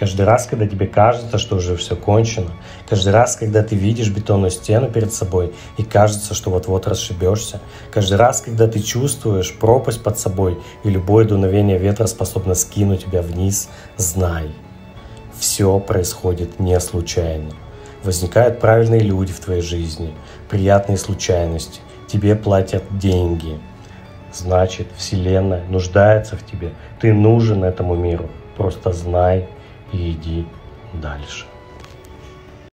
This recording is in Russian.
Каждый раз, когда тебе кажется, что уже все кончено, каждый раз, когда ты видишь бетонную стену перед собой и кажется, что вот-вот расшибешься, каждый раз, когда ты чувствуешь пропасть под собой и любое дуновение ветра способно скинуть тебя вниз, знай, все происходит не случайно. Возникают правильные люди в твоей жизни, приятные случайности, тебе платят деньги. Значит, Вселенная нуждается в тебе. Ты нужен этому миру. Просто знай и иди дальше.